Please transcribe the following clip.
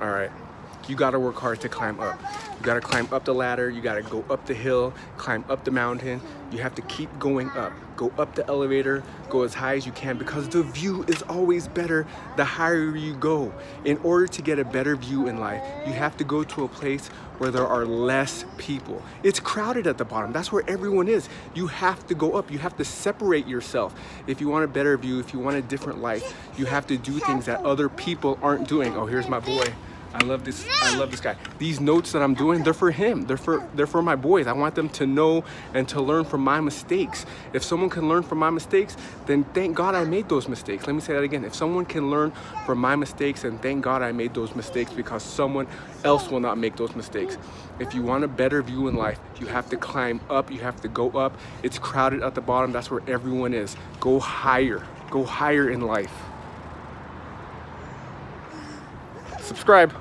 all right? You gotta work hard to climb up. You gotta climb up the ladder, you gotta go up the hill, climb up the mountain. You have to keep going up. Go up the elevator, go as high as you can because the view is always better the higher you go. In order to get a better view in life, you have to go to a place where there are less people. It's crowded at the bottom. That's where everyone is. You have to go up. You have to separate yourself. If you want a better view, if you want a different life, you have to do things that other people aren't doing. Oh, here's my boy. I love this. I love this guy. These notes that I'm doing, they're for him. They're for they're for my boys. I want them to know and to learn from my mistakes. If someone can learn from my mistakes, then thank God I made those mistakes. Let me say that again. If someone can learn from my mistakes, then thank God I made those mistakes because someone else will not make those mistakes. If you want a better view in life, you have to climb up. You have to go up. It's crowded at the bottom. That's where everyone is. Go higher. Go higher in life. Subscribe.